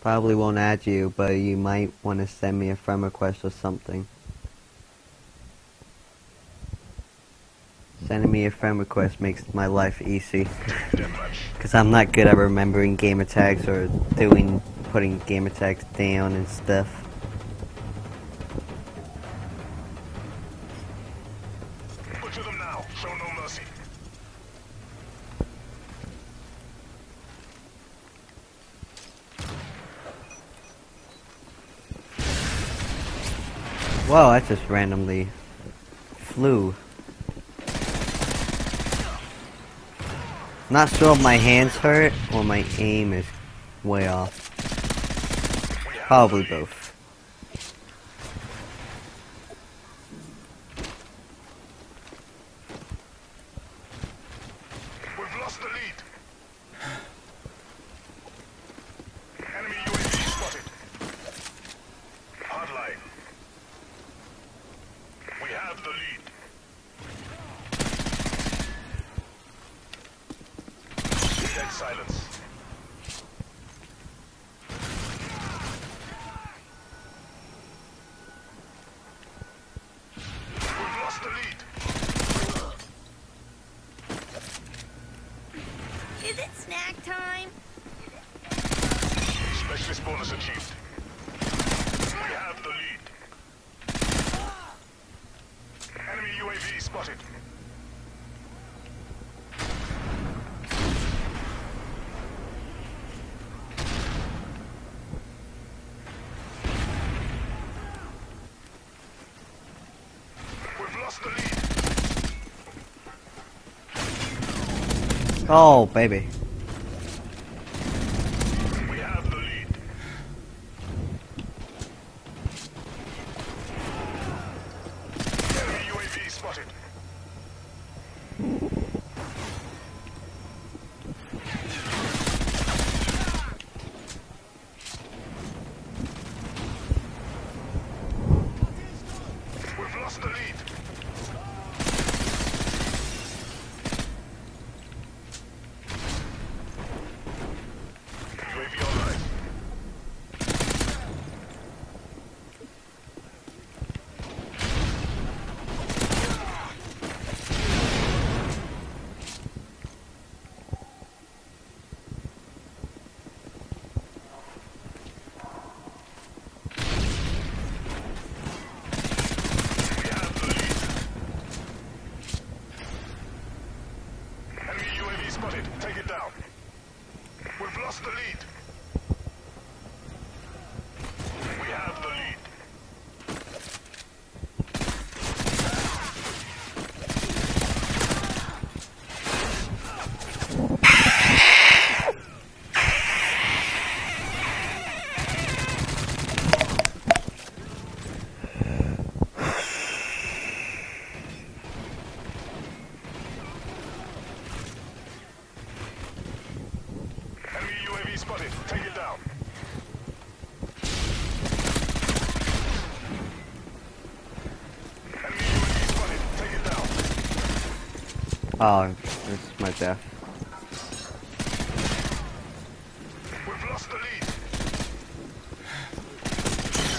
Probably won't add you, but you might want to send me a friend request or something. Sending me a friend request makes my life easy. Because I'm not good at remembering gamer tags or doing, putting gamer tags down and stuff. Butcher them now. Show no mercy. Whoa, that just randomly flew. Not sure if my hands hurt or my aim is way off. Probably both. We've lost the lead. Enemy UAV spotted. Hardline. We have the lead. Dead silence. Is it snack time? Specialist bonus achieved. We have the lead. Enemy UAV spotted. We've lost the lead. Oh, baby. We have the lead. Enemy UAV spotted. We've lost the lead. UAV online. We have the lead. Enemy UAV spotted. Take it down. We've lost the. Spotted. Take it down. Enemy UAV spotted. Take it down. Oh, this is my death. We've lost the lead.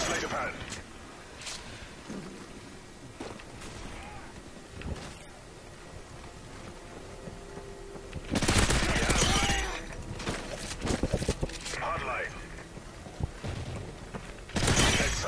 Sleight of hand. We have the lead. Hardline. Dead silence. We've lost the lead. We have the lead.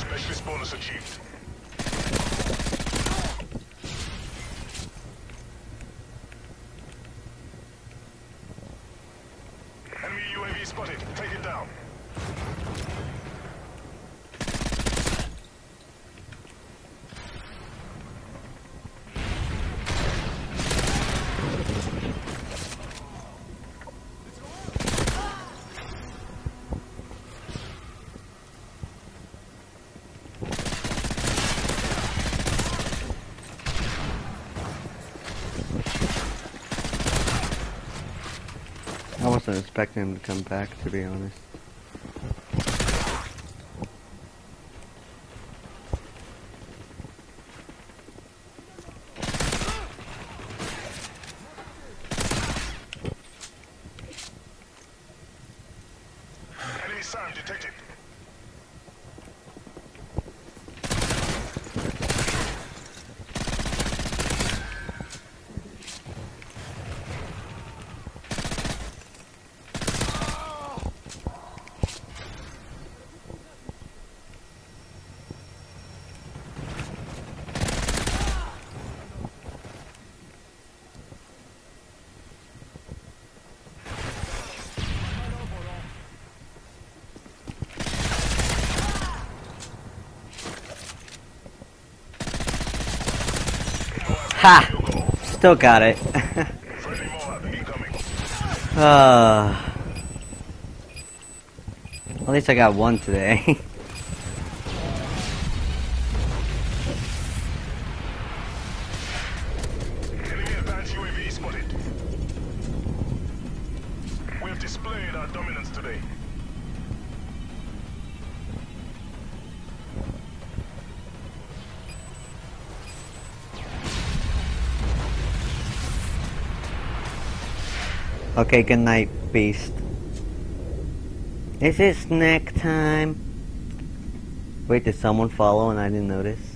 Specialist bonus achieved. Enemy UAV spotted. Take it down. I wasn't expecting him to come back, to be honest. Enemy SAM detected. Ha! Still got it. Uh, at least I got one today. okay, good night, beast. Is it snack time? Wait, did someone follow and I didn't notice?